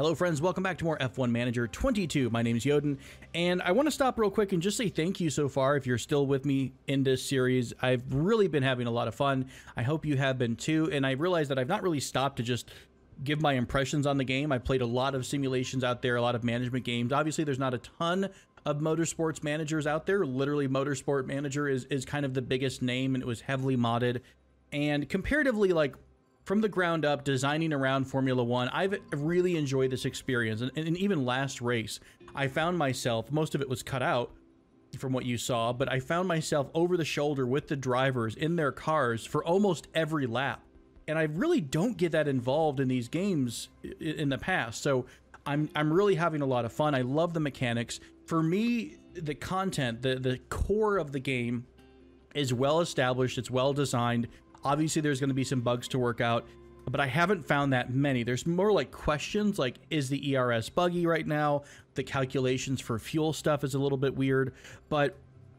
Hello, friends. Welcome back to more F1 Manager 22. My name is Yodin, and I want to stop real quick and just say thank you so far if you're still with me in this series. I've really been having a lot of fun. I hope you have been too, and I realize that I've not really stopped to just give my impressions on the game. I played a lot of simulations out there, a lot of management games. Obviously, there's not a ton of motorsports managers out there. Literally, Motorsport Manager is, is kind of the biggest name, and it was heavily modded. And comparatively, like from the ground up, designing around Formula One, I've really enjoyed this experience. And, and even last race, I found myself, most of it was cut out from what you saw, but I found myself over the shoulder with the drivers in their cars for almost every lap. And I really don't get that involved in these games in the past. So I'm, I'm really having a lot of fun. I love the mechanics. For me, the content, the, the core of the game is well established, it's well designed. Obviously, there's going to be some bugs to work out, but I haven't found that many. There's more like questions like, is the ERS buggy right now? The calculations for fuel stuff is a little bit weird, but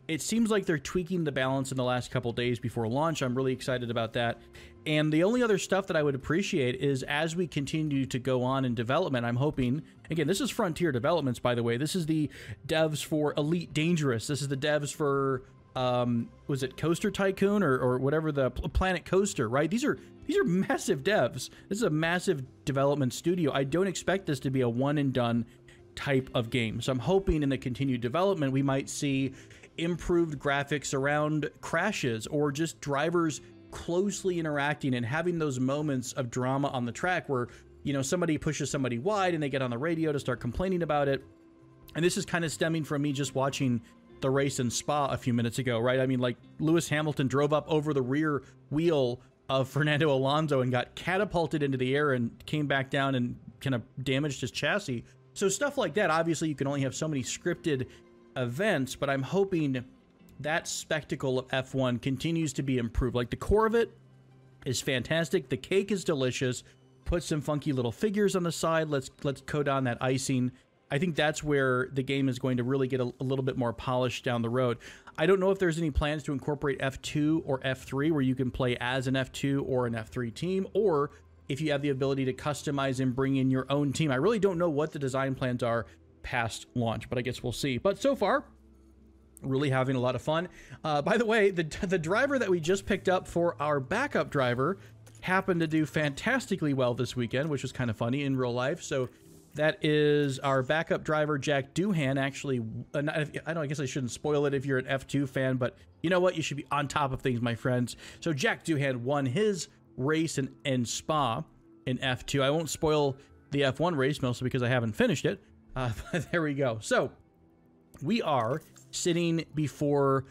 it seems like they're tweaking the balance in the last couple days before launch. I'm really excited about that. And the only other stuff that I would appreciate is as we continue to go on in development, I'm hoping, again, this is Frontier Developments, by the way. This is the devs for Elite Dangerous. This is the devs for um, was it Coaster Tycoon or, or whatever the Planet Coaster, right? These are these are massive devs. This is a massive development studio. I don't expect this to be a one and done type of game. So I'm hoping in the continued development we might see improved graphics around crashes or just drivers closely interacting and having those moments of drama on the track where you know somebody pushes somebody wide and they get on the radio to start complaining about it. And this is kind of stemming from me just watching the race in Spa a few minutes ago, right? I mean, like Lewis Hamilton drove up over the rear wheel of Fernando Alonso and got catapulted into the air and came back down and kind of damaged his chassis. So stuff like that, obviously you can only have so many scripted events, but I'm hoping that spectacle of F1 continues to be improved. Like the core of it is fantastic. The cake is delicious. Put some funky little figures on the side. Let's let's coat on that icing. I think that's where the game is going to really get a, a, little bit more polished down the road. I don't know if there's any plans to incorporate F2 or F3 where you can play as an F2 or an F3 team, or if you have the ability to customize and bring in your own team. I really don't know what the design plans are past launch, but I guess we'll see. But so far, really having a lot of fun. Uh, by the way, the, the driver that we just picked up for our backup driver happened to do fantastically well this weekend, which was kind of funny in real life. So that is our backup driver, Jack Doohan. Actually, uh, I don't. I guess I shouldn't spoil it if you're an F2 fan, but you know what? You should be on top of things, my friends. So Jack Doohan won his race in, in Spa in F2. I won't spoil the F1 race mostly because I haven't finished it. Uh, there we go. So we are sitting before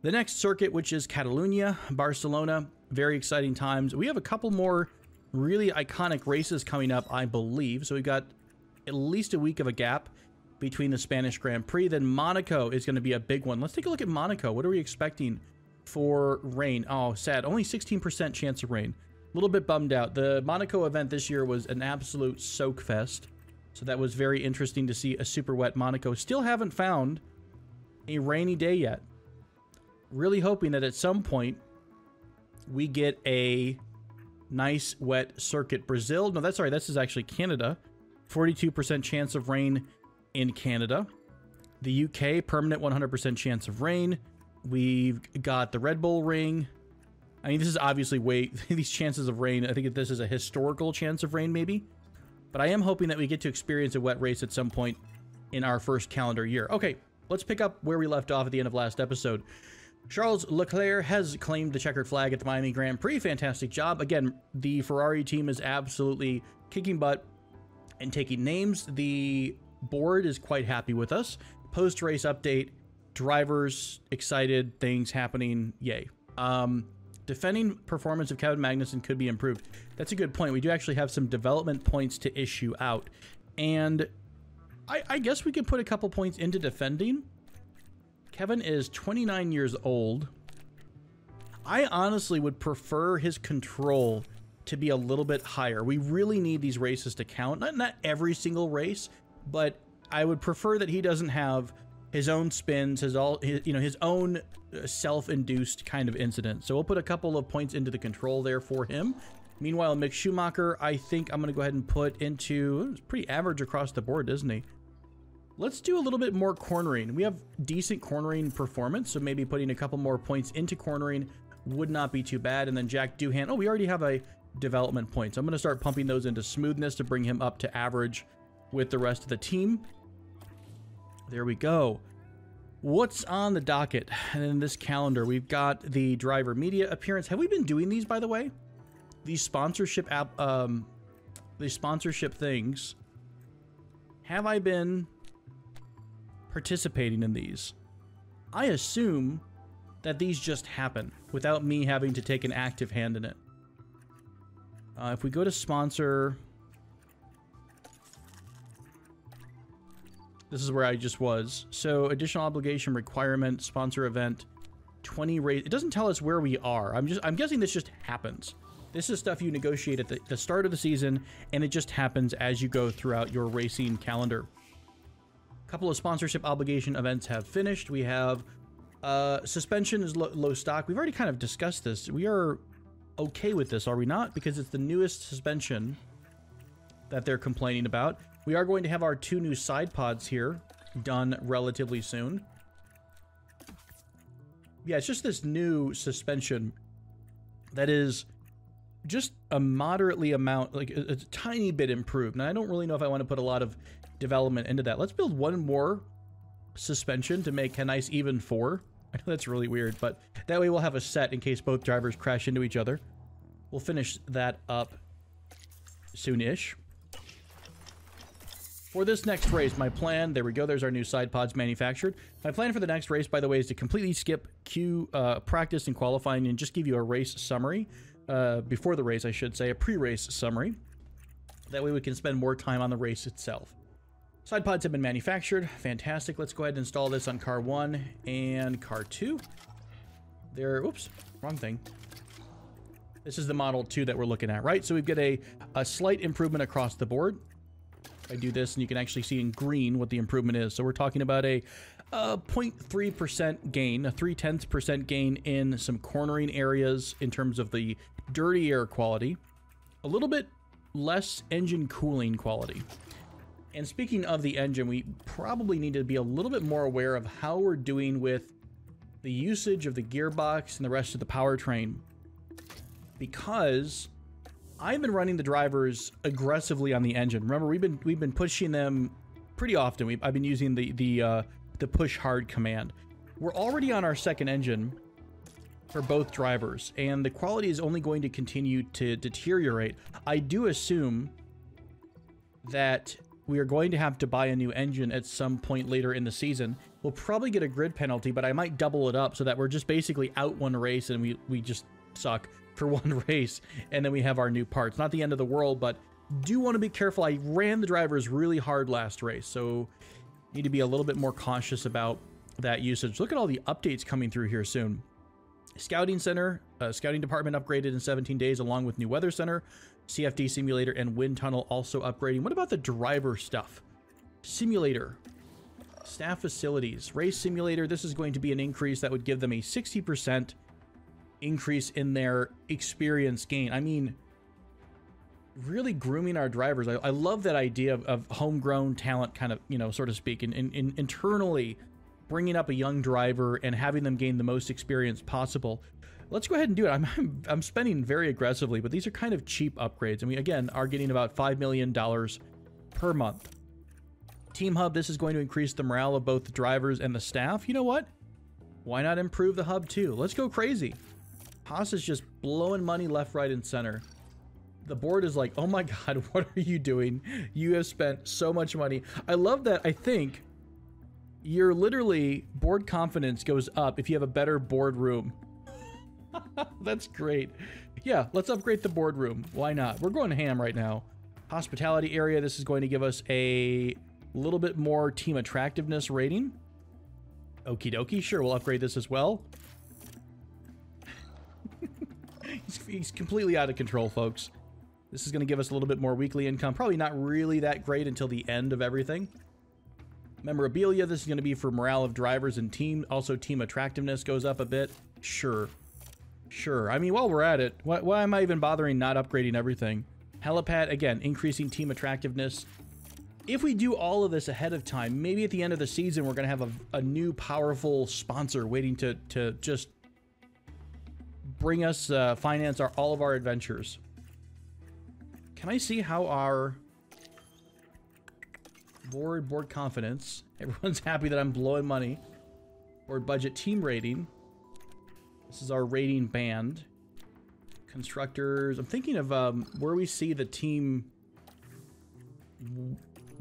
the next circuit, which is Catalunya, Barcelona. Very exciting times. We have a couple more really iconic races coming up, I believe. So we've got at least a week of a gap between the Spanish Grand Prix. Then Monaco is going to be a big one. Let's take a look at Monaco. What are we expecting for rain? Oh, sad. Only 16% chance of rain. A little bit bummed out. The Monaco event this year was an absolute soak fest. So that was very interesting to see a super wet Monaco. Still haven't found a rainy day yet. Really hoping that at some point we get a nice wet circuit. Brazil, no, that's sorry, this is actually Canada. 42% chance of rain in Canada. The UK, permanent 100% chance of rain. We've got the Red Bull Ring. I mean, this is obviously way, these chances of rain, I think this is a historical chance of rain, maybe. But I am hoping that we get to experience a wet race at some point in our first calendar year. Okay, let's pick up where we left off at the end of last episode. Charles Leclerc has claimed the checkered flag at the Miami Grand Prix. Fantastic job. Again, the Ferrari team is absolutely kicking butt and taking names. The board is quite happy with us. Post race update, drivers excited, things happening, yay. Um, defending performance of Kevin Magnussen could be improved. That's a good point. We do actually have some development points to issue out. And I, I guess we could put a couple points into defending. Kevin is 29 years old. I honestly would prefer his control to be a little bit higher. We really need these races to count. Not, not every single race, but I would prefer that he doesn't have his own spins, his all, his, you know, his own uh, self-induced kind of incident. So we'll put a couple of points into the control there for him. Meanwhile, Mick Schumacher, I think I'm going to go ahead and put into... It's pretty average across the board, isn't he? Let's do a little bit more cornering. We have decent cornering performance, so maybe putting a couple more points into cornering would not be too bad. And then Jack Doohan. Oh, we already have a development points. I'm going to start pumping those into smoothness to bring him up to average with the rest of the team. There we go. What's on the docket? And in this calendar, we've got the driver media appearance. Have we been doing these, by the way? These sponsorship app, um, these sponsorship things. Have I been participating in these. I assume that these just happen without me having to take an active hand in it. Uh, if we go to sponsor, this is where I just was. So additional obligation requirement, sponsor event, 20 rate. It doesn't tell us where we are. I'm just, I'm guessing this just happens. This is stuff you negotiate at the, the start of the season, and it just happens as you go throughout your racing calendar. A couple of sponsorship obligation events have finished. We have uh, suspension is lo low stock. We've already kind of discussed this. We are okay with this, are we not? Because it's the newest suspension that they're complaining about. We are going to have our two new side pods here done relatively soon. Yeah, it's just this new suspension that is just a moderately amount, like a, a, tiny bit improved. And I don't really know if I want to put a lot of development into that. Let's build one more suspension to make a nice even four. I know that's really weird, but that way we'll have a set in case both drivers crash into each other. We'll finish that up soon-ish. For this next race, my plan, there we go, there's our new side pods manufactured. My plan for the next race, by the way, is to completely skip Q uh, practice and qualifying and just give you a race summary. Uh, before the race, I should say, a pre-race summary. That way we can spend more time on the race itself. Side pods have been manufactured. Fantastic. Let's go ahead and install this on car 1 and car 2. There, oops, wrong thing. This is the Model 2 that we're looking at, right? So we've got a, a slight improvement across the board. I do this and you can actually see in green what the improvement is. So we're talking about a 0.3% gain, a 3 tenths percent gain in some cornering areas in terms of the dirty air quality. A little bit less engine cooling quality. And speaking of the engine, we probably need to be a little bit more aware of how we're doing with the usage of the gearbox and the rest of the powertrain. Because I've been running the drivers aggressively on the engine. Remember, we've been we've been pushing them pretty often. We've, I've been using the the uh, the push hard command. We're already on our second engine for both drivers, and the quality is only going to continue to deteriorate. I do assume that we are going to have to buy a new engine at some point later in the season. We'll probably get a grid penalty, but I might double it up so that we're just basically out one race and we, we just suck for one race. And then we have our new parts. Not the end of the world, but do want to be careful. I ran the drivers really hard last race, so need to be a little bit more cautious about that usage. Look at all the updates coming through here soon. Scouting Center, uh, Scouting Department upgraded in 17 days along with new Weather Center. CFD Simulator and Wind Tunnel also upgrading. What about the driver stuff? Simulator, staff facilities, race simulator. This is going to be an increase that would give them a 60% increase in their experience gain. I mean, really grooming our drivers. I, I love that idea of, of, homegrown talent, kind of, you know, so to speak, and, and, internally bringing up a young driver and having them gain the most experience possible let's go ahead and do it. I'm, I'm, spending very aggressively, but these are kind of cheap upgrades. And we, again, are getting about $5 million per month. Team Hub, this is going to increase the morale of both the drivers and the staff. You know what? Why not improve the hub too? Let's go crazy. Haas is just blowing money left, right, and center. The board is like, oh my god, what are you doing? You have spent so much money. I love that. I think your literally board confidence goes up if you have a better board room That's great. Yeah, let's upgrade the boardroom. Why not? We're going to ham right now. Hospitality area. This is going to give us a little bit more team attractiveness rating. Okie dokie. Sure, we'll upgrade this as well. he's, he's completely out of control, folks. This is going to give us a little bit more weekly income. Probably not really that great until the end of everything. Memorabilia, this is going to be for morale of drivers and team. Also, team attractiveness goes up a bit. Sure. Sure. I mean, while we're at it, why, why am I even bothering not upgrading everything? Helipad, again, increasing team attractiveness. If we do all of this ahead of time, maybe at the end of the season, we're going to have a, a new powerful sponsor waiting to, to just bring us, uh, finance our, all of our adventures. Can I see how our board, board confidence, everyone's happy that I'm blowing money, board budget team rating, this is our rating band. Constructors. I'm thinking of um, where we see the team,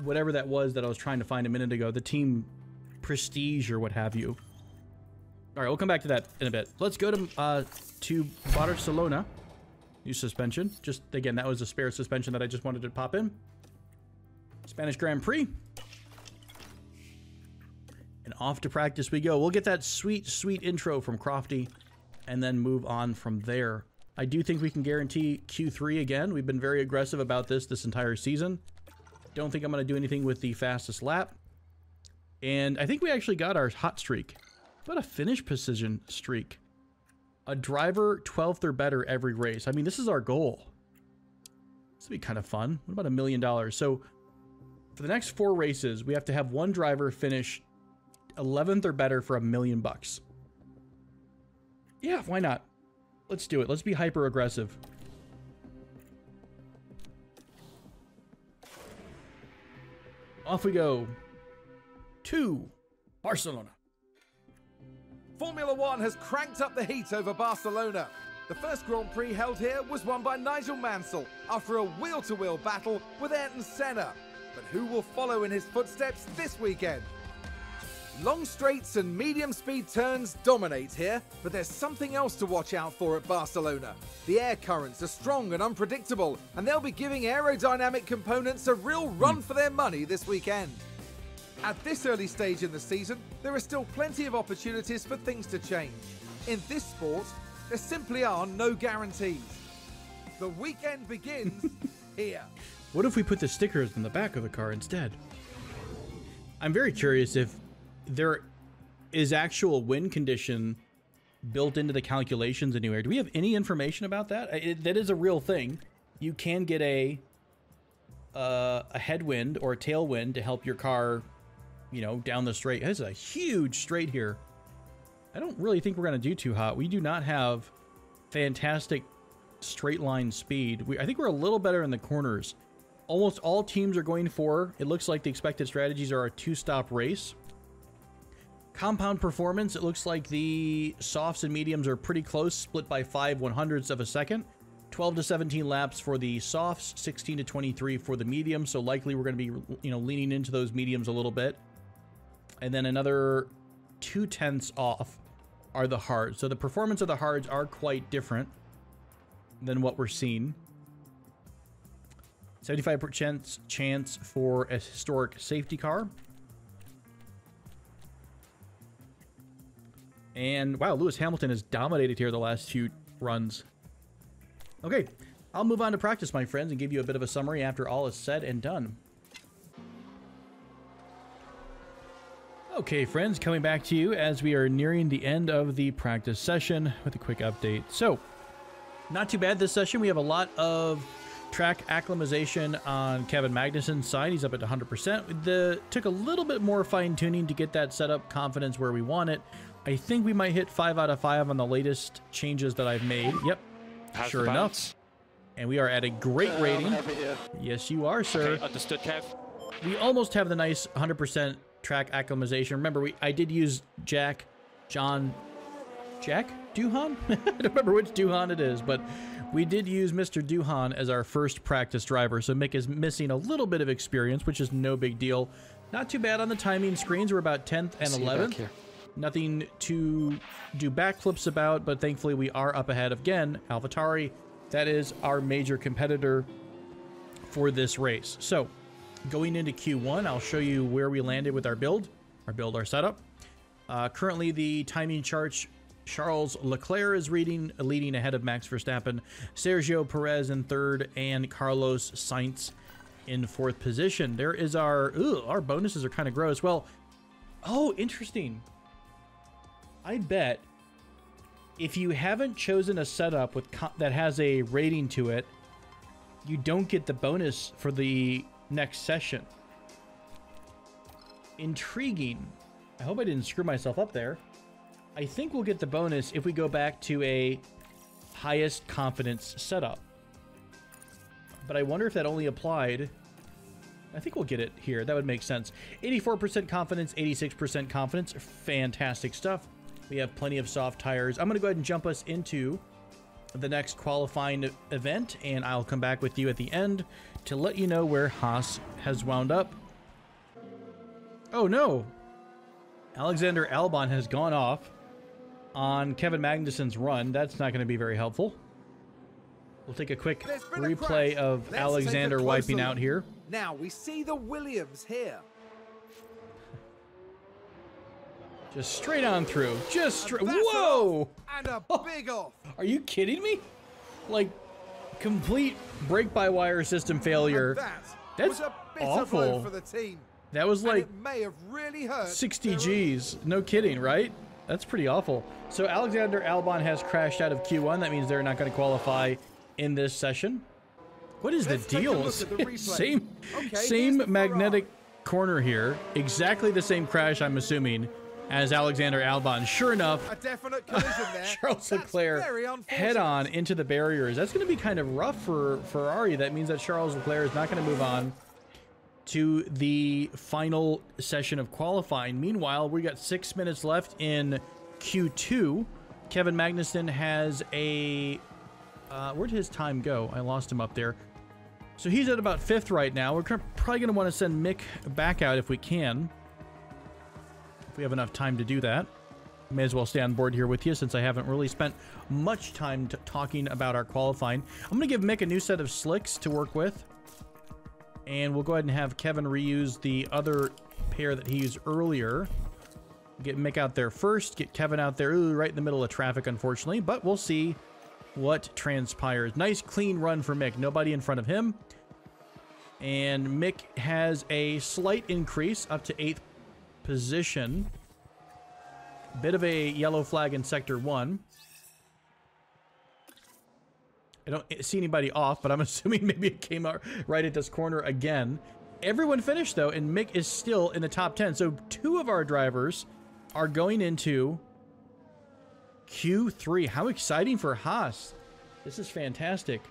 whatever that was that I was trying to find a minute ago, the team prestige or what have you. All right, we'll come back to that in a bit. Let's go to uh, to Barcelona. New suspension. Just again, that was a spare suspension that I just wanted to pop in. Spanish Grand Prix. And off to practice we go. We'll get that sweet, sweet intro from Crofty and then move on from there. I do think we can guarantee Q3 again. We've been very aggressive about this this entire season. Don't think I'm going to do anything with the fastest lap. And I think we actually got our hot streak. What a finish precision streak. A driver 12th or better every race. I mean, this is our goal. This would be kind of fun. What about a million dollars? So for the next four races, we have to have one driver finish 11th or better for a million bucks. Yeah, why not? Let's do it. Let's be hyper aggressive. Off we go to Barcelona. Formula One has cranked up the heat over Barcelona. The first Grand Prix held here was won by Nigel Mansell after a wheel to wheel battle with Ayrton Senna. But who will follow in his footsteps this weekend? Long straights and medium speed turns dominate here, but there's something else to watch out for at Barcelona. The air currents are strong and unpredictable, and they'll be giving aerodynamic components a real run for their money this weekend. At this early stage in the season, there are still plenty of opportunities for things to change. In this sport, there simply are no guarantees. The weekend begins here. What if we put the stickers in the back of the car instead? I'm very curious if there is actual wind condition built into the calculations in New anywhere. Do we have any information about that? It, that is a real thing. You can get a uh, a headwind or a tailwind to help your car, you know, down the straight. This is a huge straight here. I don't really think we're going to do too hot. We do not have fantastic straight line speed. We, I think we're a little better in the corners. Almost all teams are going for, it looks like the expected strategies are a two-stop race. Compound performance, it looks like the softs and mediums are pretty close, split by 5 one hundredths of a second. 12 to 17 laps for the softs, 16 to 23 for the mediums, so likely we're going to be, you know, leaning into those mediums a little bit. And then another two tenths off are the hards. So the performance of the hards are quite different than what we're seeing. 75% chance for a historic safety car. And wow, Lewis Hamilton has dominated here the last few runs. Okay, I'll move on to practice, my friends, and give you a bit of a summary after all is said and done. Okay, friends, coming back to you as we are nearing the end of the practice session with a quick update. So, not too bad this session. We have a lot of track acclimatization on Kevin Magnussen's side. He's up at 100%. The took a little bit more fine tuning to get that set up confidence where we want it. I think we might hit 5 out of 5 on the latest changes that I've made. Yep. How's sure enough. And we are at a great Uh, rating. have it here. Yes, you are, sir. Okay, understood, Kev. We almost have the nice 100% track acclimatization. Remember, we I did use Jack, John, Jack Doohan? I don't remember which Doohan it is, but we did use Mr. Doohan as our first practice driver. So Mick is missing a little bit of experience, which is no big deal. Not too bad on the timing screens. We're about 10th and See you back 11th. Nothing to do backflips about, but thankfully we are up ahead again, AlphaTauri. That is our major competitor for this race. So, going into Q1, I'll show you where we landed with our build, our build, our setup. Uh, currently, the timing charts, Charles Leclerc is reading, leading ahead of Max Verstappen, Sergio Perez in third, and Carlos Sainz in fourth position. There is our, ooh, our bonuses are kind of gross. Well, oh, interesting. I bet if you haven't chosen a setup with that has a rating to it, you don't get the bonus for the next session. Intriguing. I hope I didn't screw myself up there. I think we'll get the bonus if we go back to a highest confidence setup. But I wonder if that only applied... I think we'll get it here. That would make sense. 84% confidence, 86% confidence. Fantastic stuff. We have plenty of soft tires. I'm going to go ahead and jump us into the next qualifying event, and I'll come back with you at the end to let you know where Haas has wound up. Oh no! Alexander Albon has gone off on Kevin Magnussen's run. That's not going to be very helpful. We'll take a quick replay of Let's Alexander wiping out here. Now we see the Williams here. Just straight on through. Just straight. Whoa! And a oh, big off. Are you kidding me? Like, complete brake-by-wire system failure. That That's awful. for the team. That was like may have really hurt 60 G's. No kidding, right? That's pretty awful. So Alexander Albon has crashed out of Q1. That means they're not going to qualify in this session. What is Let's the deal? The same, okay, same magnetic corner here. Exactly the same crash, I'm assuming as Alexander Albon. Sure enough, a definite collision there. Charles Leclerc head on into the barriers. That's going to be kind of rough for Ferrari. That means that Charles Leclerc is not going to move on to the final session of qualifying. Meanwhile, we got six minutes left in Q2. Kevin Magnussen has a. Uh, where'd his time go? I lost him up there. So he's at about fifth right now. We're probably going to want to send Mick back out if we can we have enough time to do that. May as well stay on board here with you since I haven't really spent much time talking about our qualifying. I'm going to give Mick a new set of slicks to work with. And we'll go ahead and have Kevin reuse the other pair that he used earlier. Get Mick out there first, get Kevin out there, ooh, right in the middle of traffic, unfortunately. But we'll see what transpires. Nice clean run for Mick. Nobody in front of him. And Mick has a slight increase up to 8th position. Bit of a yellow flag in Sector 1. I don't see anybody off, but I'm assuming maybe it came out right at this corner again. Everyone finished, though, and Mick is still in the top 10. So two of our drivers are going into Q3. How exciting for Haas. This is fantastic.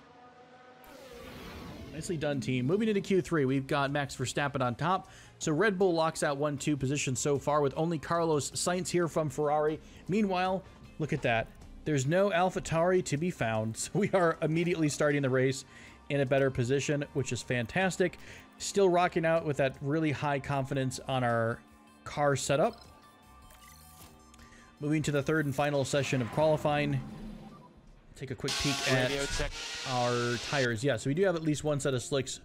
Nicely done, team. Moving into Q3, we've got Max Verstappen on top. So Red Bull locks out 1-2 position so far with only Carlos Sainz here from Ferrari. Meanwhile, look at that. There's no AlphaTauri to be found. So we are immediately starting the race in a better position, which is fantastic. Still rocking out with that really high confidence on our car setup. Moving to the third and final session of qualifying take a quick peek at our tires. Yeah, so we do have at least one set of slicks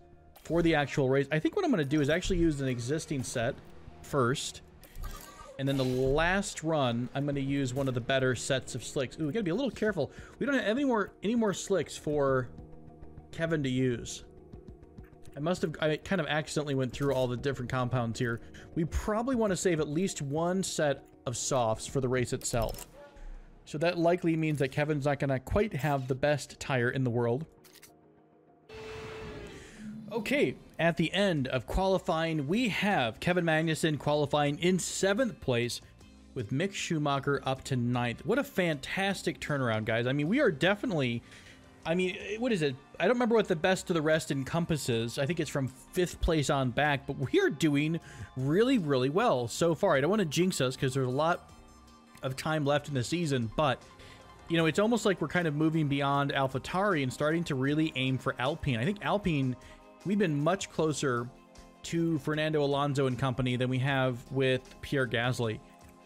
for the actual race. I think what I'm going to do is actually use an existing set first. And then the last run, I'm going to use one of the better sets of slicks. Ooh, we got to be a little careful. We don't have any more any more slicks for Kevin to use. I must have, I kind of accidentally went through all the different compounds here. We probably want to save at least one set of softs for the race itself. So that likely means that Kevin's not going to quite have the best tire in the world. Okay, at the end of qualifying, we have Kevin Magnussen qualifying in seventh place with Mick Schumacher up to ninth. What a fantastic turnaround, guys. I mean, we are definitely, I mean, what is it? I don't remember what the best of the rest encompasses. I think it's from fifth place on back, but we are doing really, really well so far. I don't want to jinx us because there's a lot of time left in the season, but you know, it's almost like we're kind of moving beyond AlphaTauri and starting to really aim for Alpine. I think Alpine, we've been much closer to Fernando Alonso and company than we have with Pierre Gasly.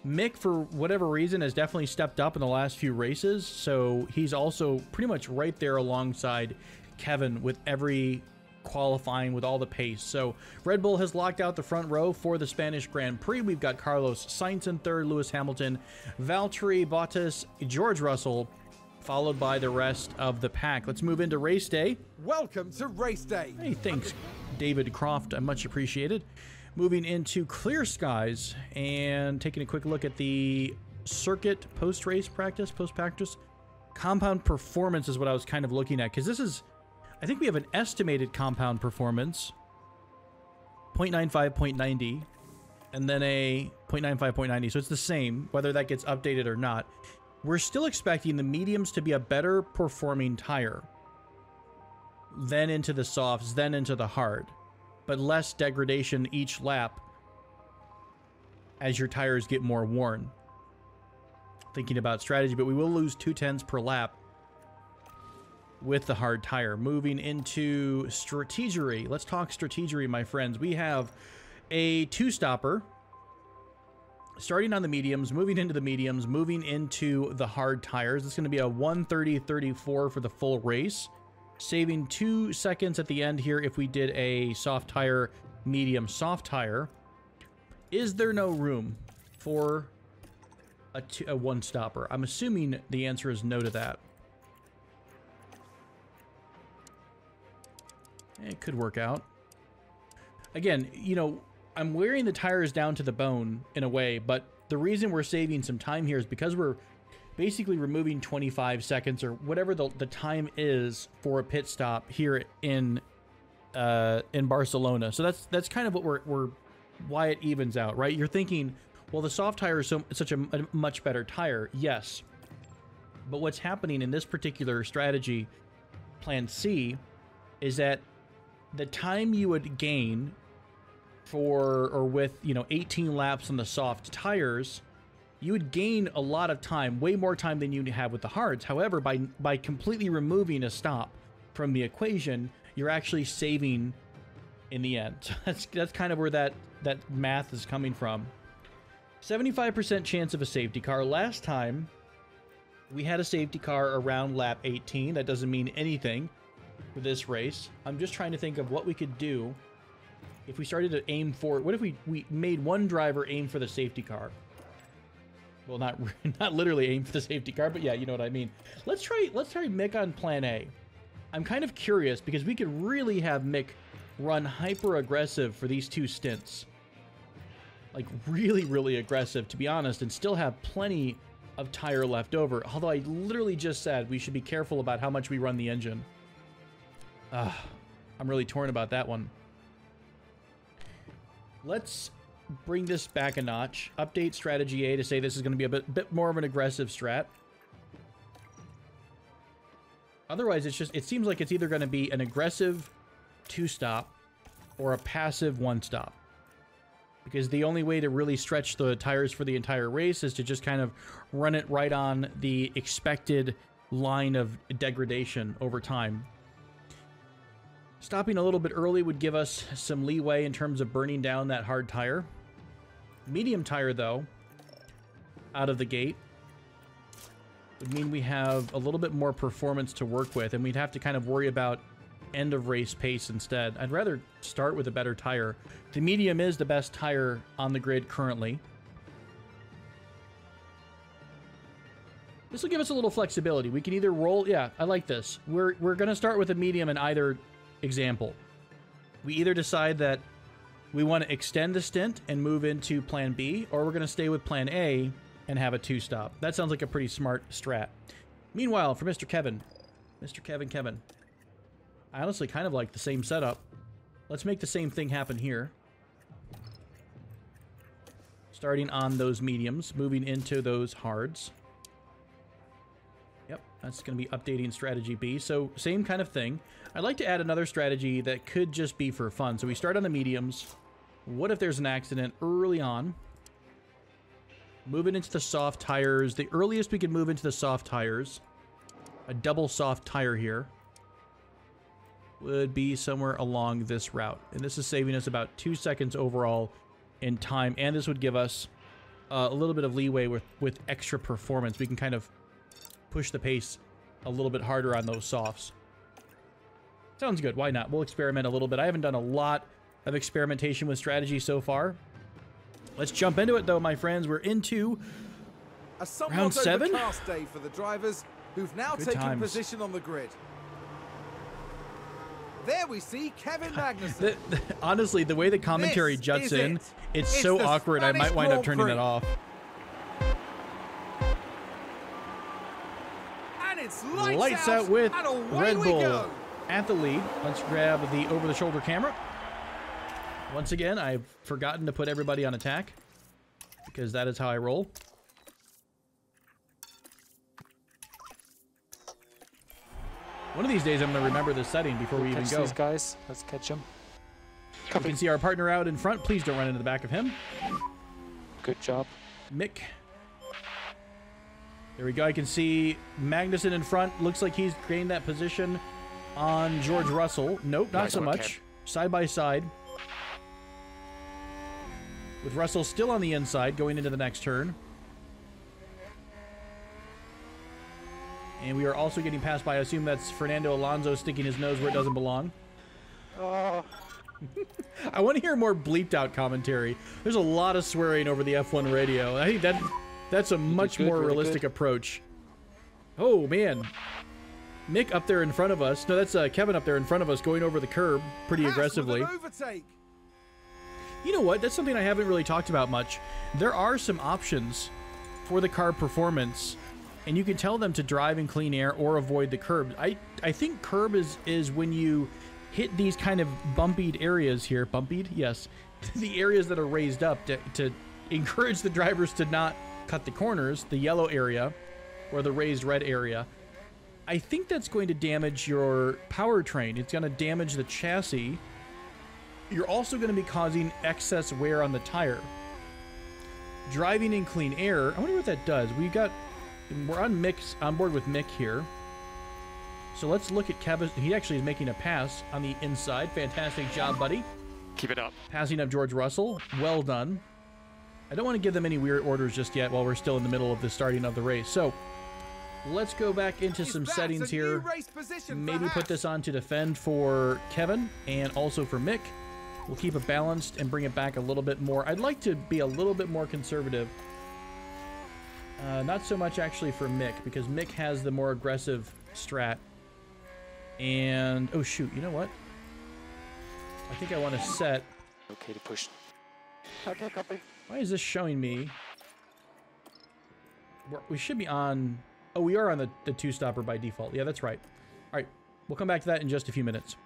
Mick, for whatever reason, has definitely stepped up in the last few races, so he's also pretty much right there alongside Kevin with every qualifying with all the pace. So Red Bull has locked out the front row for the Spanish Grand Prix. We've got Carlos Sainz in third, Lewis Hamilton, Valtteri Bottas, George Russell, followed by the rest of the pack. Let's move into race day. Welcome to race day. Hey, thanks, David Croft. I much appreciated. Moving into clear skies and taking a quick look at the circuit post race practice, post practice. Compound performance is what I was kind of looking at because this is, I think we have an estimated compound performance 0.95, 0.90, and then a 0.95, 0.90. So it's the same, whether that gets updated or not. We're still expecting the mediums to be a better performing tire, then into the softs, then into the hard, but less degradation each lap as your tires get more worn. Thinking about strategy, but we will lose two tenths per lap with the hard tire. Moving into strategery. Let's talk strategery, my friends. We have a two stopper starting on the mediums, moving into the mediums, moving into the hard tires. It's going to be a 130-34 for the full race, saving two seconds at the end here if we did a soft tire, medium, soft tire. Is there no room for a, two, a one stopper? I'm assuming the answer is no to that. It could work out. Again, you know, I'm wearing the tires down to the bone in a way, but the reason we're saving some time here is because we're basically removing 25 seconds or whatever the, the time is for a pit stop here in uh, in Barcelona. So that's that's kind of what we're, we're why it evens out, right? You're thinking, well, the soft tire is so, such a, a much better tire. Yes. But what's happening in this particular strategy, plan C, is that the time you would gain for or with you know 18 laps on the soft tires you would gain a lot of time way more time than you have with the hards. However by by completely removing a stop from the equation you're actually saving in the end. So that's that's kind of where that that math is coming from. 75% chance of a safety car. Last time we had a safety car around lap 18 that doesn't mean anything for this race. I'm just trying to think of what we could do if we started to aim for what if we we made one driver aim for the safety car? Well not not literally aim for the safety car but yeah you know what i mean. Let's try let's try mick on plan a. I'm kind of curious because we could really have mick run hyper aggressive for these two stints. Like really really aggressive to be honest and still have plenty of tire left over. Although i literally just said we should be careful about how much we run the engine. Uh, i'm really torn about that one Let's bring this back a notch. Update strategy A to say this is going to be a bit, bit more of an aggressive strat. Otherwise, it's just it seems like it's either going to be an aggressive two-stop or a passive one-stop. Because the only way to really stretch the tires for the entire race is to just kind of run it right on the expected line of degradation over time. Stopping a little bit early would give us some leeway in terms of burning down that hard tire. Medium tire, though, out of the gate, would mean we have a little bit more performance to work with, and we'd have to kind of worry about end of race pace instead. I'd rather start with a better tire. The medium is the best tire on the grid currently. This will give us a little flexibility. We can either roll... Yeah, I like this. We're, we're going to start with a medium in either example. We either decide that we want to extend the stint and move into plan B, or we're going to stay with plan A and have a two stop. That sounds like a pretty smart strat. Meanwhile, for Mr. Kevin, Mr. Kevin Kevin, I honestly kind of like the same setup. Let's make the same thing happen here. Starting on those mediums, moving into those hards. That's going to be updating strategy B. So same kind of thing. I'd like to add another strategy that could just be for fun. So we start on the mediums. What if there's an accident early on? Moving into the soft tires. The earliest we can move into the soft tires, a double soft tire here, would be somewhere along this route. And this is saving us about two seconds overall in time. And this would give us uh, a little bit of leeway with, with extra performance. We can kind of push the pace a little bit harder on those softs. Sounds good. Why not? We'll experiment a little bit. I haven't done a lot of experimentation with strategy so far. Let's jump into it, though, my friends. We're into a round seven. day for the drivers who've now Good taken times. position on the grid. There we see Kevin Magnussen. The, the, honestly, the way the commentary This juts in, it. it's, It's so awkward. I might wind up turning Prix. it off. It's lights, lights out, with Red Bull at the lead. Let's grab the over-the-shoulder camera. Once again, I've forgotten to put everybody on attack because that is how I roll. One of these days, I'm going to remember this setting before we even Catch go. these guys. Let's catch them. You can see our partner out in front. Please don't run into the back of him. Good job. Mick. There we go. I can see Magnussen in front. Looks like he's gained that position on George Russell. Nope, not Nice so one, much. Side by side. With Russell still on the inside going into the next turn. And we are also getting passed by, I assume that's Fernando Alonso sticking his nose where it doesn't belong. Oh, I want to hear more bleeped out commentary. There's a lot of swearing over the F1 radio. I think that that's a much good, more really realistic good. approach. Oh man, Mick up there in front of us. No, that's uh, Kevin up there in front of us, going over the curb pretty Haas with aggressively. overtake. You know what? That's something I haven't really talked about much. There are some options for the car performance, and you can tell them to drive in clean air or avoid the curb. I I think curb is is when you hit these kind of bumpied areas here. Bumpied, yes, the areas that are raised up to, to encourage the drivers to not cut the corners. The yellow area or the raised red area. I think that's going to damage your powertrain. It's going to damage the chassis you're also going to be causing excess wear on the tire. Driving in clean air, I wonder what that does. We got, we're on Mick's on board with Mick here. So let's look at Kevin. He actually is making a pass on the inside. Fantastic job, buddy. keep it up. Passing up George Russell. Well done. I don't want to give them any weird orders just yet while we're still in the middle of the starting of the race. So let's go back into Is some that settings here. race position Maybe put this on to defend for Kevin and also for Mick. We'll keep it balanced and bring it back a little bit more. I'd like to be a little bit more conservative. Uh, not so much actually for Mick because Mick has the more aggressive strat. And oh shoot, you know what? I think I want to set. Okay to push. Okay, copy. Why is this showing me? We're, we should be on. Oh, we are on the, the two stopper by default. Yeah, that's right. All right, we'll come back to that in just a few minutes.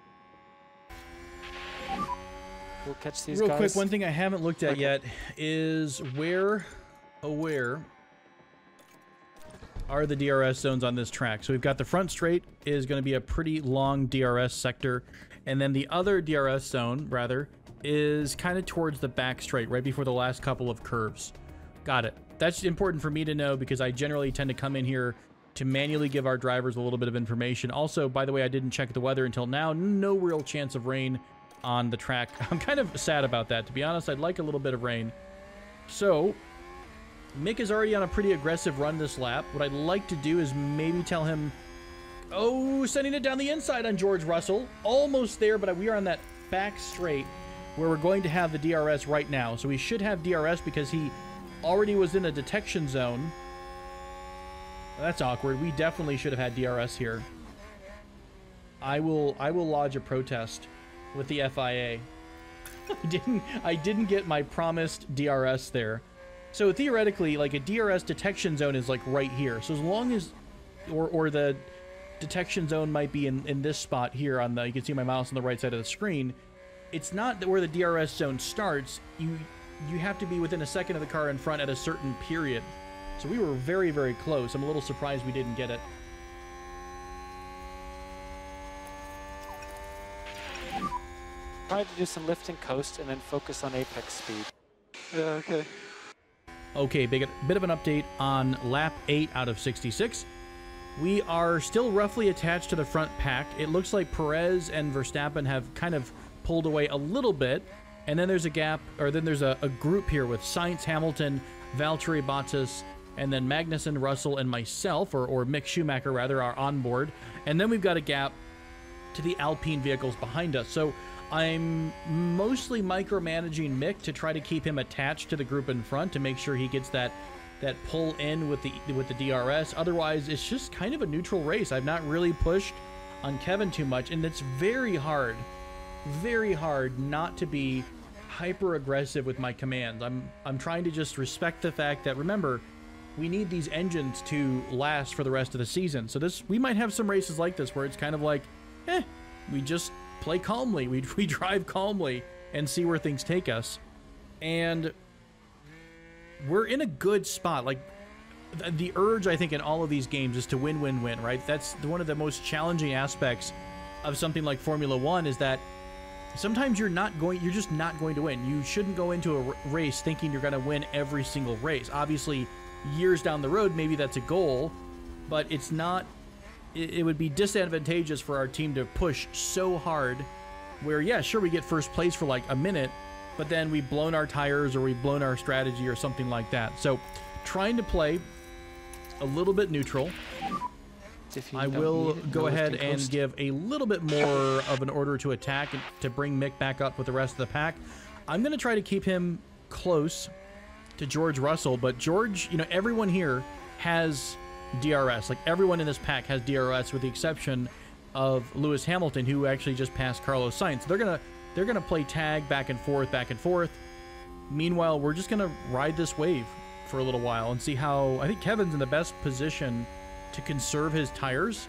We'll catch these Real guys. quick, one thing I haven't looked at Okay. yet is where, oh where, are the DRS zones on this track? So we've got the front straight is going to be a pretty long DRS sector, and then the other DRS zone, rather, is kind of towards the back straight, right before the last couple of curves. Got it. That's important for me to know because I generally tend to come in here to manually give our drivers a little bit of information. Also, by the way, I didn't check the weather until now. No real chance of rain on the track. I'm kind of sad about that, to be honest. I'd like a little bit of rain. So, Mick is already on a pretty aggressive run this lap. What I'd like to do is maybe tell him, oh, sending it down the inside on George Russell. Almost there, but we are on that back straight where we're going to have the DRS right now. So we should have DRS because he already was in a detection zone. That's awkward. We definitely should have had DRS here. I will I will lodge a protest with the FIA. I didn't I didn't get my promised DRS there. So theoretically, like a DRS detection zone is like right here. So as long as or or the detection zone might be in, in this spot here on the you can see my mouse on the right side of the screen. It's not where the DRS zone starts. You you have to be within a second of the car in front at a certain period. So we were very, very close. I'm a little surprised we didn't get it. Try to do some lift and coast and then focus on apex speed. Yeah, okay. Okay, big bit of an update on lap 8 out of 66. We are still roughly attached to the front pack. It looks like Perez and Verstappen have kind of pulled away a little bit. And then there's a gap, or then there's a, a group here with Sainz, Hamilton, Valtteri Bottas, and then Magnussen, Russell, and myself, or, or Mick Schumacher rather, are on board. And then we've got a gap to the Alpine vehicles behind us. So I'm mostly micromanaging Mick to try to keep him attached to the group in front to make sure he gets that that pull in with the with the DRS. Otherwise, it's just kind of a neutral race. I've not really pushed on Kevin too much, and it's very hard, very hard not to be hyper aggressive with my commands. I'm I'm trying to just respect the fact that remember, we need these engines to last for the rest of the season. So this we might have some races like this where it's kind of like, eh, we just play calmly. We we drive calmly and see where things take us. And we're in a good spot. Like the urge I think in all of these games is to win win win, right? That's one of the most challenging aspects of something like Formula 1 is that sometimes you're not going you're just not going to win. You shouldn't go into a race thinking you're going to win every single race. Obviously, years down the road maybe that's a goal, but it's not it would be disadvantageous for our team to push so hard where yeah, sure we get first place for like a minute, but then we've blown our tires or we've blown our strategy or something like that. So, trying to play a little bit neutral. I will it, go ahead and coast. give a little bit more of an order to attack and to bring Mick back up with the rest of the pack. I'm going to try to keep him close to George Russell, but George, you know, everyone here has DRS. Like everyone in this pack has DRS with the exception of Lewis Hamilton who actually just passed Carlos Sainz. They're going to they're going to play tag back and forth, back and forth. Meanwhile, we're just going to ride this wave for a little while and see how I think Kevin's in the best position to conserve his tires.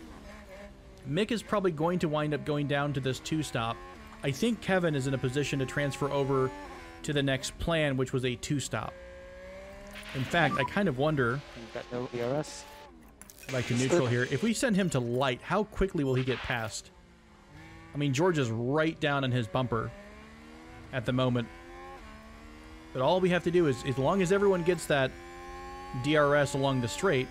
Mick is probably going to wind up going down to this two stop. I think Kevin is in a position to transfer over to the next plan, which was a two stop. In fact, I kind of wonder, got no DRS. like to neutral here, if we send him to light, how quickly will he get past? I mean, George is right down in his bumper at the moment. But all we have to do is, as long as everyone gets that DRS along the straight,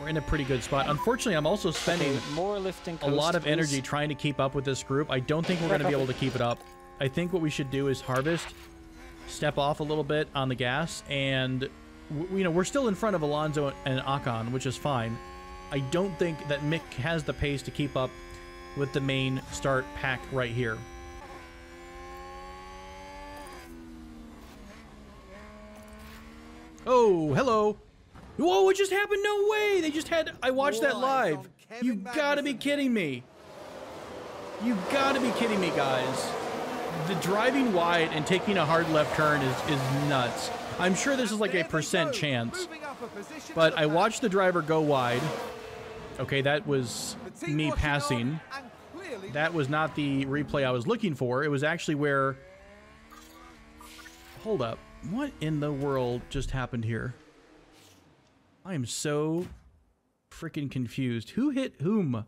we're in a pretty good spot. Unfortunately, I'm also spending more lifting a lot of energy trying to keep up with this group. I don't think we're going to be able to keep it up. I think what we should do is harvest, step off a little bit on the gas, and w- you know we're still in front of Alonso and Ocon, which is fine. I don't think that Mick has the pace to keep up with the main start pack right here. Oh, hello. Whoa, what just happened? No way. They just had. I watched that Live live. on Kevin You gotta be kidding me. You gotta be kidding me, guys. The driving wide and taking a hard left turn is, is nuts. I'm sure this is like a percent chance, moving up a position but I watched the driver go wide. Okay, that was me passing. on and clearly That was not the replay I was looking for. It was actually where. Hold up. What in the world just happened here? I am so freaking confused. Who hit whom?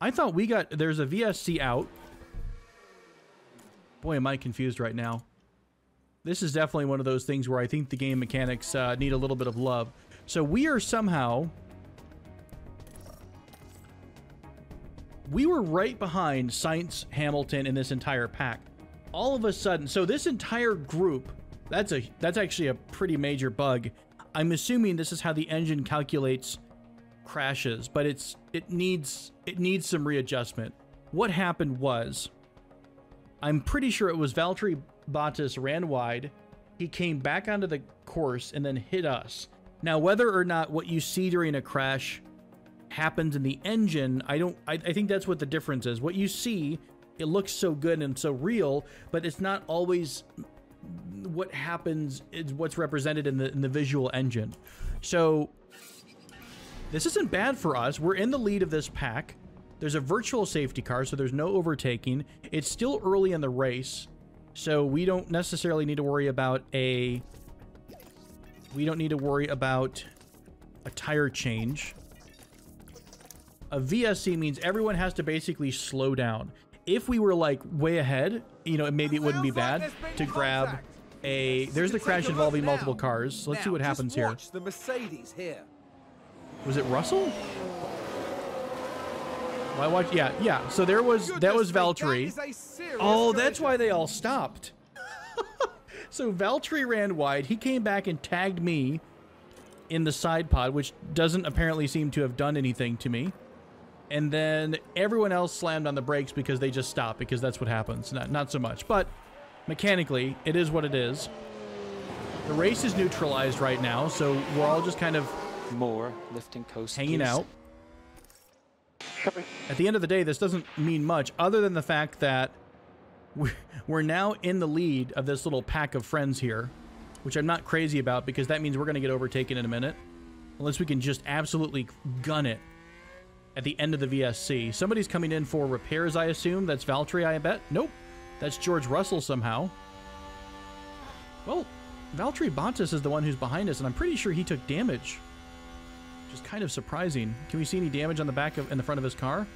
I thought we got. There's a VSC out. Boy, am I confused right now. This is definitely one of those things where I think the game mechanics uh, need a little bit of love. So we are somehow we were right behind Sainz, Hamilton, in this entire pack. All of a sudden, so this entire group, that's a that's actually a pretty major bug. I'm assuming this is how the engine calculates crashes, but it's it needs it needs some readjustment. What happened was I'm pretty sure it was Valtteri Bottas ran wide. He came back onto the course and then hit us. Now, whether or not what you see during a crash happens in the engine, I don't. I, I think that's what the difference is. What you see, it looks so good and so real, but it's not always what happens. Is what's represented in the in the visual engine. So this isn't bad for us. We're in the lead of this pack. There's a virtual safety car, so there's no overtaking. It's still early in the race, so we don't necessarily need to worry about a. We don't need to worry about a tire change. A VSC means everyone has to basically slow down. If we were like way ahead, you know, maybe it wouldn't be bad to grab a. There's the crash involving multiple cars. Let's see what happens here. The Mercedes here. Was it Russell? Why watch? Yeah, yeah. So there was that was Valtteri. Oh, that's why they all stopped. so Valtteri ran wide. He came back and tagged me in the side pod, which doesn't apparently seem to have done anything to me. And then everyone else slammed on the brakes because they just stopped because that's what happens. Not not so much, but mechanically, it is what it is. The race is neutralized right now, so we're all just kind of More lifting coast. hanging please. out. Copy. At the end of the day, this doesn't mean much other than the fact that we- we're now in the lead of this little pack of friends here. which I'm not crazy about because that means we're going to get overtaken in a minute. Unless we can just absolutely gun it at the end of the VSC. Somebody's coming in for repairs, I assume. That's Valtteri, I bet. Nope. That's George Russell somehow. Well, Valtteri Bottas is the one who's behind us, and I'm pretty sure he took damage. Which is kind of surprising. Can we see any damage on the back of in the front of his car?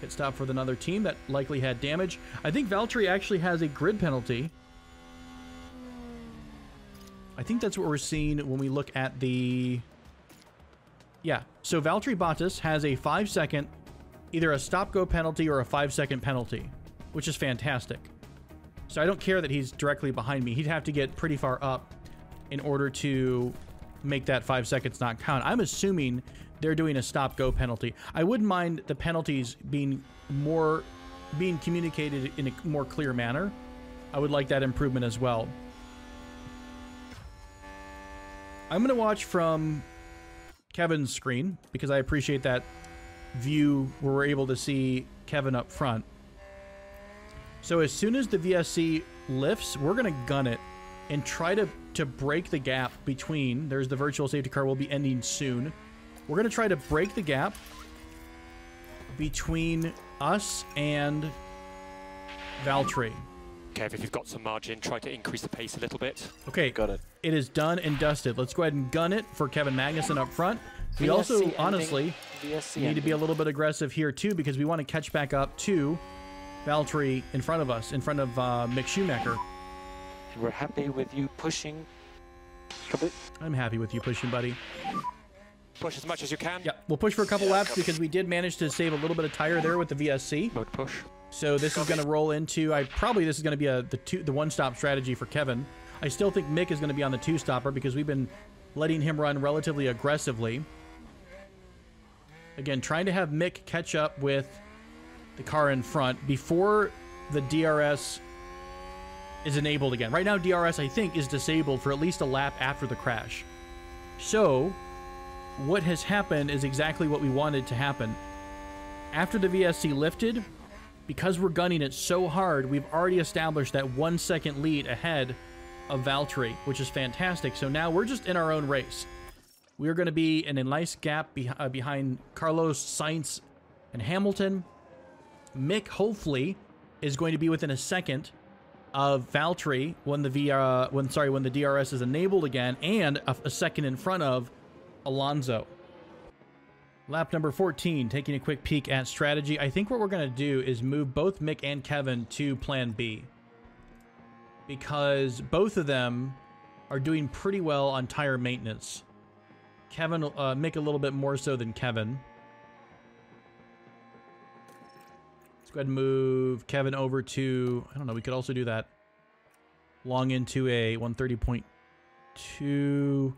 Pit stop for another team that likely had damage. I think Valtteri actually has a grid penalty. I think that's what we're seeing when we look at the... Yeah, so Valtteri Bottas has a 5-second, either a stop-go penalty or a 5-second penalty, which is fantastic. So I don't care that he's directly behind me. He'd have to get pretty far up in order to make that 5 seconds not count. I'm assuming they're doing a stop-go penalty. I wouldn't mind the penalties being more being communicated in a more clear manner. I would like that improvement as well. I'm going to watch from Kevin's screen because I appreciate that view where we're able to see Kevin up front. So as soon as the VSC lifts, we're going to gun it and try to, to break the gap between. There's the virtual safety car will be ending soon. We're going to try to break the gap between us and Valtteri. Kev, if you've got some margin, try to increase the pace a little bit. Okay, Got it. it is done and dusted. Let's go ahead and gun it for Kevin Magnussen up front. We VSC also, ending. honestly, VSC need to be a little bit aggressive here too because we want to catch back up to Valtteri in front of us, in front of uh, Mick Schumacher. We're happy with you pushing. Copy. I'm happy with you pushing, buddy. Push as much as you can. Yeah, we'll push for a couple laps because we did manage to save a little bit of tire there with the VSC. Mode push. So this is going to roll into. I probably this is going to be a the two the one stop strategy for Kevin. I still think Mick is going to be on the two stopper because we've been letting him run relatively aggressively. Again, trying to have Mick catch up with the car in front before the DRS is enabled again. Right now, DRS I think is disabled for at least a lap after the crash. So, what has happened is exactly what we wanted to happen. After the VSC lifted, because we're gunning it so hard, we've already established that one second lead ahead of Valtteri, which is fantastic. So now we're just in our own race. We're going to be in a nice gap be- uh, behind Carlos Sainz and Hamilton. Mick, hopefully, is going to be within a second of Valtteri when the V uh, when sorry when the DRS is enabled again, and a, a second in front of Alonso. Lap number 14, taking a quick peek at strategy. I think what we're going to do is move both Mick and Kevin to plan B. Because both of them are doing pretty well on tire maintenance. Kevin, uh, Mick a little bit more so than Kevin. Let's go ahead and move Kevin over to, I don't know, we could also do that long into a 130.2.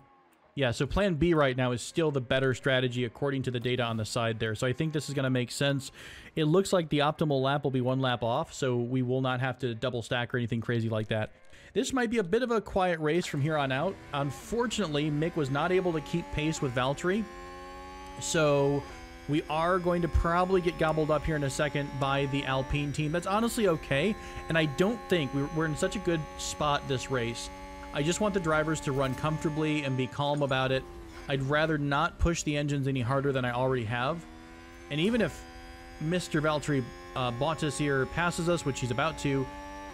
Yeah, so plan B right now is still the better strategy according to the data on the side there. So I think this is going to make sense. It looks like the optimal lap will be one lap off, so we will not have to double stack or anything crazy like that. This might be a bit of a quiet race from here on out. Unfortunately, Mick was not able to keep pace with Valtteri. So we are going to probably get gobbled up here in a second by the Alpine team. That's honestly okay. And I don't think we're, we're in such a good spot this race. I just want the drivers to run comfortably and be calm about it. I'd rather not push the engines any harder than I already have. And even if Mr. Valtteri uh, Bottas here passes us, which he's about to,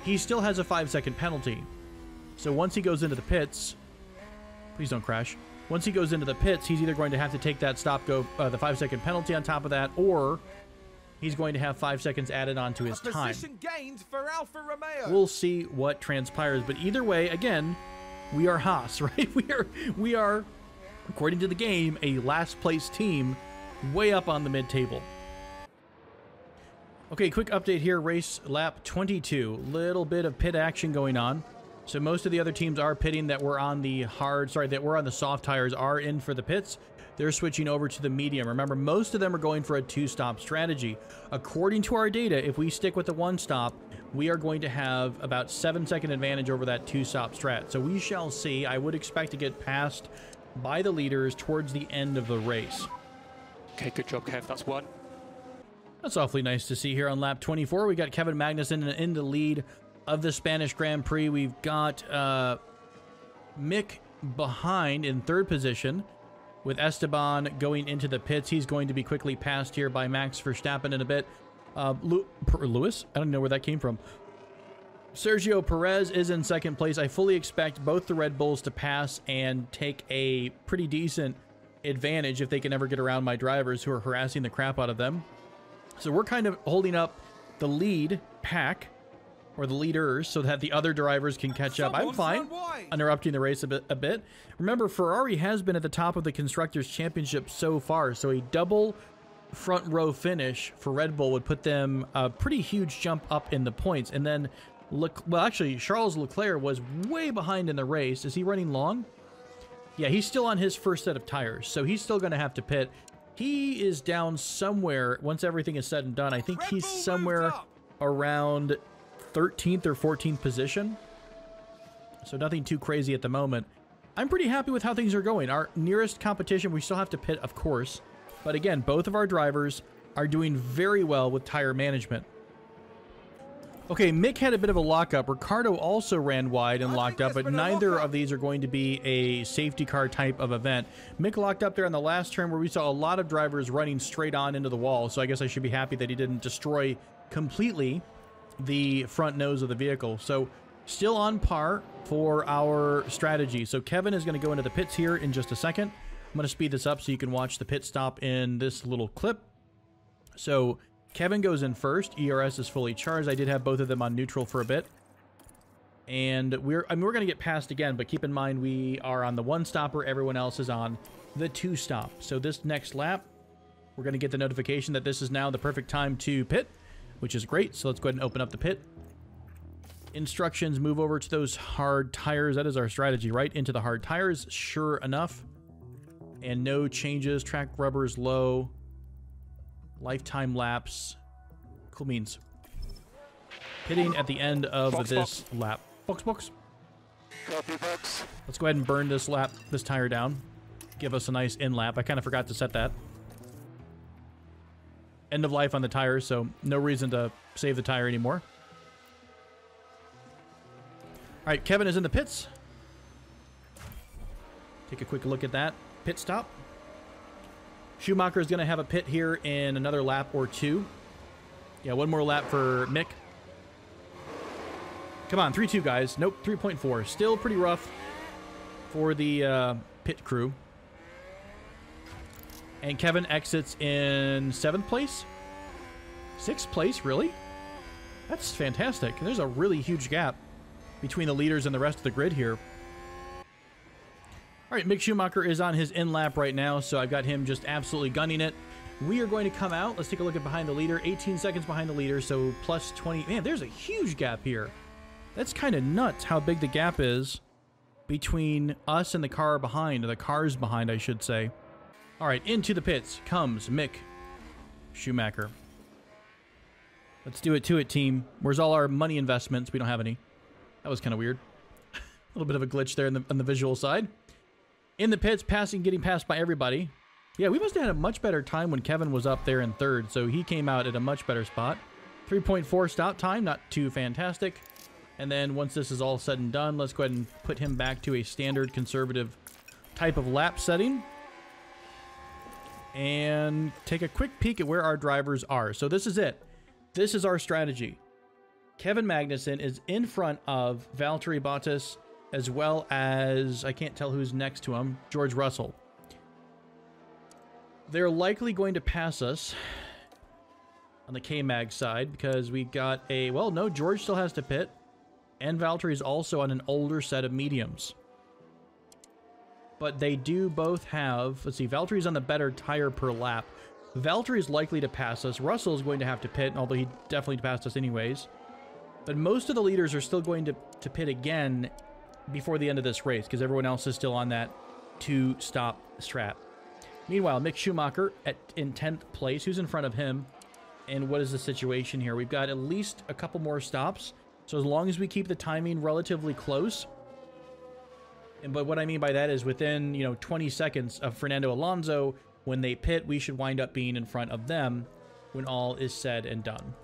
he still has a five second penalty. So once he goes into the pits, please don't crash. Once he goes into the pits, he's either going to have to take that stop go, uh, the five second penalty on top of that, or he's going to have five seconds added on to his time. gained for Alfa Romeo. We'll see what transpires. But either way, again, we are Haas, right? We are we are, according to the game, a last place team, way up on the mid table. Okay, quick update here. Race lap 22. Little bit of pit action going on. So most of the other teams are pitting that were on the hard, sorry, that were on the soft tires are in for the pits. They're switching over to the medium. Remember, most of them are going for a two-stop strategy. According to our data, if we stick with the one-stop, we are going to have about seven-second advantage over that two-stop strat. So we shall see. I would expect to get passed by the leaders towards the end of the race. Okay, good job, Kev. That's one. That's awfully nice to see here on lap 24. We got Kevin Magnussen in, in the lead of the Spanish Grand Prix. We've got uh, Mick behind in third position with Esteban going into the pits. He's going to be quickly passed here by Max Verstappen in a bit. Uh, Lu- Lewis? I don't know where that came from. Sergio Perez is in second place. I fully expect both the Red Bulls to pass and take a pretty decent advantage if they can ever get around my drivers who are harassing the crap out of them. So we're kind of holding up the lead pack or the leaders so that the other drivers can catch up. I'm fine interrupting the race a bit, a bit. Remember, Ferrari has been at the top of the Constructors' Championship so far, so a double front row finish for Red Bull would put them a pretty huge jump up in the points. And then, look, well, actually, Charles Leclerc was way behind in the race. Is he running long? Yeah, he's still on his first set of tires, so he's still going to have to pit. He is down somewhere once everything is said and done. I think Red he's Bull somewhere around 13th or 14th position. So nothing too crazy at the moment. I'm pretty happy with how things are going. Our nearest competition, we still have to pit, of course. But again, both of our drivers are doing very well with tire management. Okay, Mick had a bit of a lockup. Ricciardo also ran wide and locked up, but neither of these are going to be a safety car type of event. Mick locked up there on the last turn where we saw a lot of drivers running straight on into the wall, so I guess I should be happy that he didn't destroy completely the front nose of the vehicle. So still on par for our strategy. So Kevin is going to go into the pits here in just a second. I'm going to speed this up so you can watch the pit stop in this little clip. So Kevin goes in first. ERS is fully charged. I did have both of them on neutral for a bit. And we're I mean we're going to get passed again, but keep in mind we are on the one stopper, everyone else is on the two stop. So this next lap, we're going to get the notification that this is now the perfect time to pit, which is great. So let's go ahead and open up the pit. Instructions move over to those hard tires. That is our strategy, right? Into the hard tires, sure enough. And no changes. Track rubbers low. Lifetime lapse. Cool means. Pitting at the end of Box, this lap. Box, box. Copy box. Let's go ahead and burn this lap, this tire down. Give us a nice in lap. I kind of forgot to set that. End of life on the tires, so no reason to save the tire anymore. All right, Kevin is in the pits. Take a quick look at that pit stop. Schumacher is going to have a pit here in another lap or two. Yeah, one more lap for Mick. Come on, 3-2, guys. Nope, 3.4. Still pretty rough for the uh, pit crew. And Kevin exits in seventh place. Sixth place, really? That's fantastic. There's a really huge gap between the leaders and the rest of the grid here. All right, Mick Schumacher is on his in lap right now, so I've got him just absolutely gunning it. We are going to come out. Let's take a look at behind the leader. 18 seconds behind the leader, so plus 20. Man, there's a huge gap here. That's kind of nuts how big the gap is between us and the car behind, or the cars behind, I should say. All right, into the pits comes Mick Schumacher. Let's do it to it, team. Where's all our money investments? We don't have any. That was kind of weird. a little bit of a glitch there in the, on the visual side. In the pits, passing, getting passed by everybody. Yeah, we must have had a much better time when Kevin was up there in third, so he came out at a much better spot. 3.4 stop time, not too fantastic. And then once this is all said and done, let's go ahead and put him back to a standard conservative type of lap setting. And take a quick peek at where our drivers are. So this is it. This is our strategy. Kevin Magnussen is in front of Valtteri Bottas, as well as, I can't tell who's next to him, George Russell. They're likely going to pass us on the K-Mag side because we got a, well, no, George still has to pit. And Valtteri is also on an older set of mediums. But they do both have, let's see, Valtteri's on the better tire per lap. Valtteri is likely to pass us. Russell is going to have to pit, although he definitely passed us anyways. But most of the leaders are still going to, to pit again before the end of this race because everyone else is still on that two stop strap. Meanwhile, Mick Schumacher at in 10th place. Who's in front of him? And what is the situation here? We've got at least a couple more stops. So as long as we keep the timing relatively close, and but what I mean by that is within, you know, 20 seconds of Fernando Alonso, when they pit, we should wind up being in front of them when all is said and done.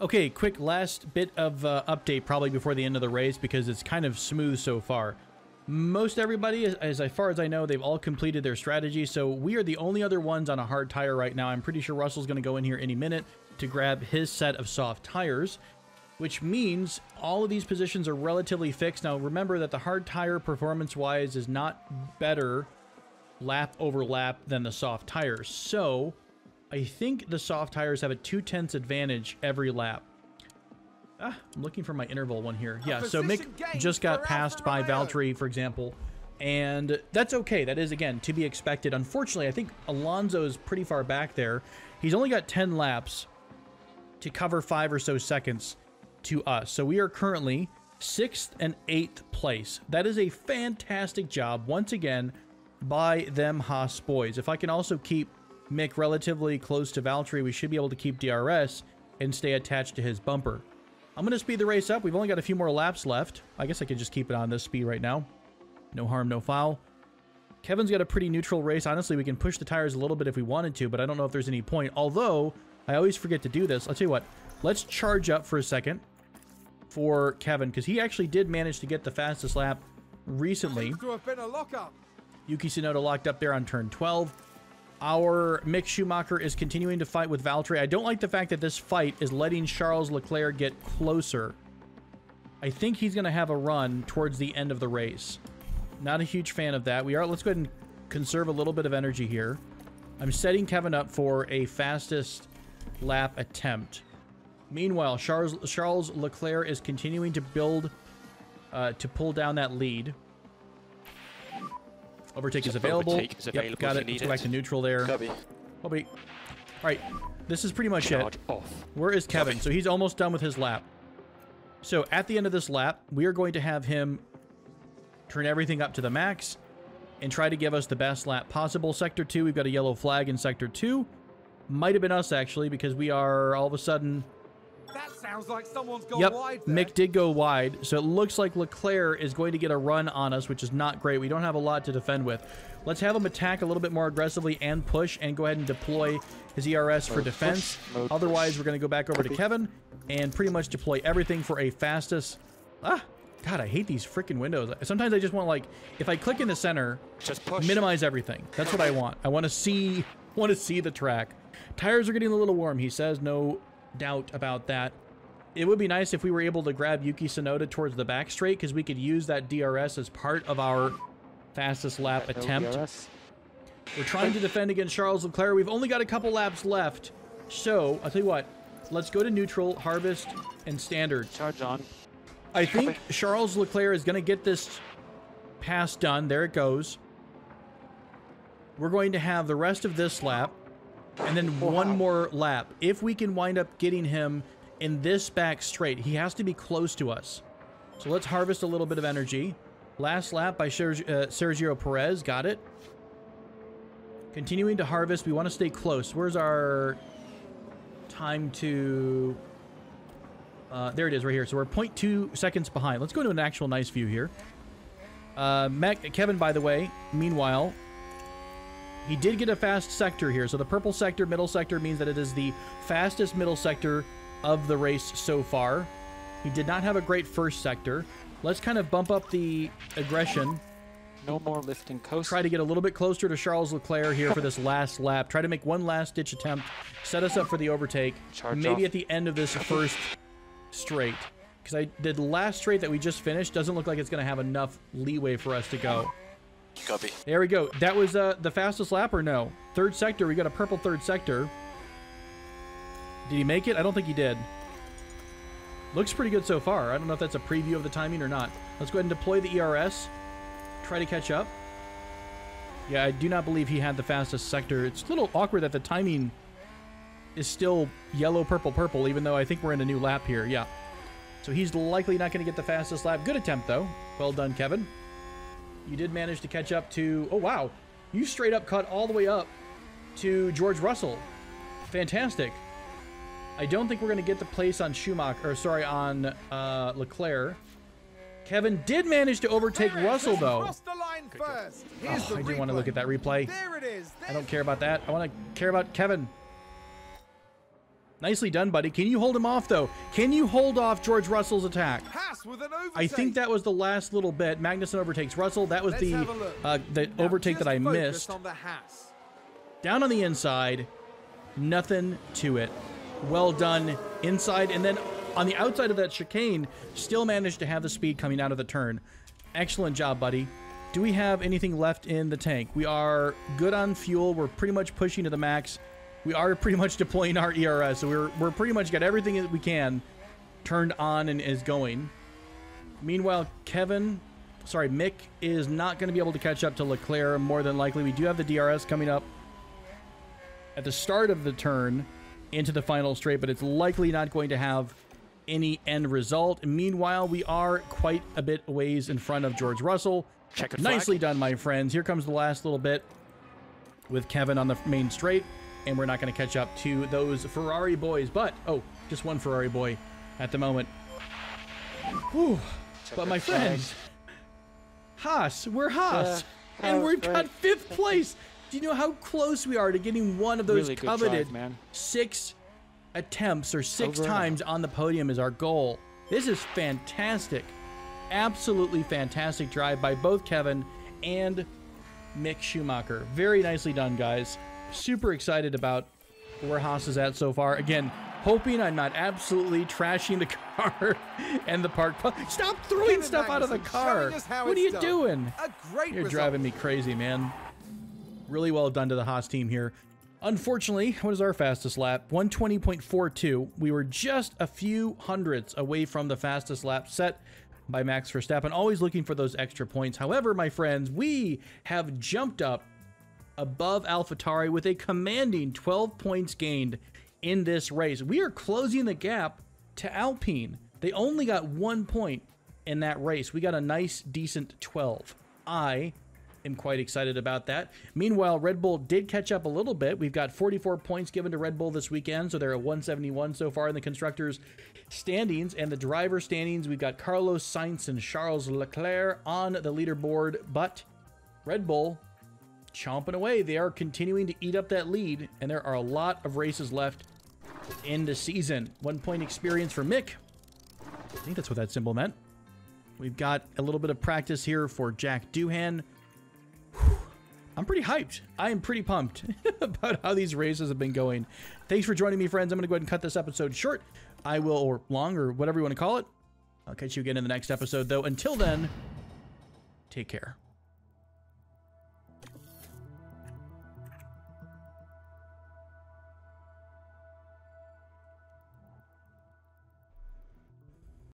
Okay, quick last bit of uh, update probably before the end of the race because it's kind of smooth so far. Most everybody, as, as far as I know, they've all completed their strategy, so we are the only other ones on a hard tire right now. I'm pretty sure Russell's going to go in here any minute to grab his set of soft tires, which means all of these positions are relatively fixed. Now, remember that the hard tire performance-wise is not better lap over lap than the soft tires, so I think the soft tires have a two-tenths advantage every lap. Ah, I'm looking for my interval one here. Yeah, so Mick just got passed by Valtteri, for example. And that's okay. That is, again, to be expected. Unfortunately, I think Alonso is pretty far back there. He's only got 10 laps to cover five or so seconds to us. So we are currently sixth and eighth place. That is a fantastic job, once again, by them Haas boys. If I can also keep Mick relatively close to Valtteri, we should be able to keep DRS and stay attached to his bumper. I'm going to speed the race up. We've only got a few more laps left. I guess I could just keep it on this speed right now. No harm, no foul. Kevin's got a pretty neutral race. Honestly, we can push the tires a little bit if we wanted to, but I don't know if there's any point. Although, I always forget to do this. I'll tell you what. Let's charge up for a second for Kevin, because he actually did manage to get the fastest lap recently. To have been a lockup. Yuki Tsunoda locked up there on turn 12. Our Mick Schumacher is continuing to fight with Valtteri. I don't like the fact that this fight is letting Charles Leclerc get closer. I think he's going to have a run towards the end of the race. Not a huge fan of that. We are. Let's go ahead and conserve a little bit of energy here. I'm setting Kevin up for a fastest lap attempt. Meanwhile, Charles, Charles Leclerc is continuing to build, uh, to pull down that lead. Overtake is available. Overtake is available yep, got it. you Let's go back to neutral there. Copy. All right. This is pretty much it. Off. Where is Kevin? So he's almost done with his lap. So at the end of this lap, we are going to have him turn everything up to the max and try to give us the best lap possible. Sector 2, we've got a yellow flag in Sector 2. Might have been us, actually, because we are all of a sudden... That sounds like someone's gone Yep, wide there. Mick did go wide, so it looks like Leclerc is going to get a run on us, which is not great. We don't have a lot to defend with. Let's have him attack a little bit more aggressively and push and go ahead and deploy his ERS for defense. Otherwise, we're going to go back over to Kevin and pretty much deploy everything for a fastest... Ah, God, I hate these freaking windows. Sometimes I just want, like, if I click in the center, Just push. minimize everything. That's what I want. I want to see want to see the track. Tires are getting a little warm, he says. No doubt about that. It would be nice if we were able to grab Yuki Tsunoda towards the back straight because we could use that DRS as part of our fastest lap attempt. DRS. We're trying to defend against Charles Leclerc. We've only got a couple laps left. So, I'll tell you what. Let's go to neutral, harvest, and standard. Charge on. I think Charles Leclerc is going to get this pass done. There it goes. We're going to have the rest of this lap and then one more lap. If we can wind up getting him in this back straight, he has to be close to us. So let's harvest a little bit of energy. Last lap by Sergio, uh, Sergio Perez. Got it. Continuing to harvest. We want to stay close. Where's our time to... Uh, there it is right here. So we're 0.2 seconds behind. Let's go to an actual nice view here. Uh, Mac, Kevin, by the way, meanwhile, he did get a fast sector here. So the purple sector, middle sector means that it is the fastest middle sector of the race so far. He did not have a great first sector. Let's kind of bump up the aggression. No more lifting coast. Try to get a little bit closer to Charles Leclerc here for this last lap. Try to make one last ditch attempt. Set us up for the overtake. Charge Maybe off. at the end of this first straight. Because I the last straight that we just finished doesn't look like it's going to have enough leeway for us to go. Copy. There we go. That was uh, the fastest lap or no? Third sector. We got a purple third sector. Did he make it? I don't think he did. Looks pretty good so far. I don't know if that's a preview of the timing or not. Let's go ahead and deploy the ERS. Try to catch up. Yeah, I do not believe he had the fastest sector. It's a little awkward that the timing is still yellow, purple, purple, even though I think we're in a new lap here. Yeah. So he's likely not going to get the fastest lap. Good attempt, though. Well done, Kevin. You did manage to catch up to... Oh, wow. You straight up cut all the way up to George Russell. Fantastic. I don't think we're going to get the place on Schumacher, or sorry, on uh, Leclerc. Kevin did manage to overtake Perez Russell, though. the line first. Here's Oh, the I didn't want to look at that replay. There it is. I don't care about that. I want to care about Kevin. Nicely done, buddy. Can you hold him off, though? Can you hold off George Russell's attack? Haas with an overtake. I think that was the last little bit. Magnussen overtakes Russell. That was Let's the have a look. uh, the Now overtake that I missed. on. Down on the inside, nothing to it. Well done inside, and then on the outside of that chicane, still managed to have the speed coming out of the turn. Excellent job, buddy. Do we have anything left in the tank? We are good on fuel. We're pretty much pushing to the max. We are pretty much deploying our ERS, so we're we're pretty much got everything that we can turned on and is going. Meanwhile, Kevin, sorry, Mick is not going to be able to catch up to Leclerc more than likely. We do have the DRS coming up at the start of the turn into the final straight, but it's likely not going to have any end result. Meanwhile, we are quite a bit ways in front of George Russell. Checkered flag. Nicely done, my friends. Here comes the last little bit with Kevin on the main straight, and we're not going to catch up to those Ferrari boys. But, oh, just one Ferrari boy at the moment. Whew. But my friends, Haas, we're Haas, Yeah, and we've was got fifth place. Do you know how close we are to getting one of those Really coveted drive, man. six attempts or six Over times on the podium is our goal. This is fantastic. Absolutely fantastic drive by both Kevin and Mick Schumacher. Very nicely done, guys. Super excited about where Haas is at so far. Again, hoping I'm not absolutely trashing the car and the park. Stop throwing Kevin stuff out of the car. showing us how What are you done. doing? A great You're result. driving me crazy, man. Really well done to the Haas team here. Unfortunately, what is our fastest lap? 120.42. We were just a few hundredths away from the fastest lap set by Max Verstappen, always looking for those extra points. However, my friends, we have jumped up above AlphaTauri with a commanding 12 points gained in this race. We are closing the gap to Alpine. They only got one point in that race. We got a nice, decent 12. I am quite excited about that. Meanwhile, Red Bull did catch up a little bit. We've got 44 points given to Red Bull this weekend, so they're at 171 so far in the constructors' standings. And the driver standings, we've got Carlos Sainz and Charles Leclerc on the leaderboard, but Red Bull chomping away. They are continuing to eat up that lead, and there are a lot of races left in the season. One point experience for Mick. I think that's what that symbol meant. We've got a little bit of practice here for Jack Doohan. I'm pretty hyped. I am pretty pumped about how these races have been going. Thanks for joining me, friends. I'm going to go ahead and cut this episode short. I will, or long, or whatever you want to call it. I'll catch you again in the next episode, though. Until then, take care.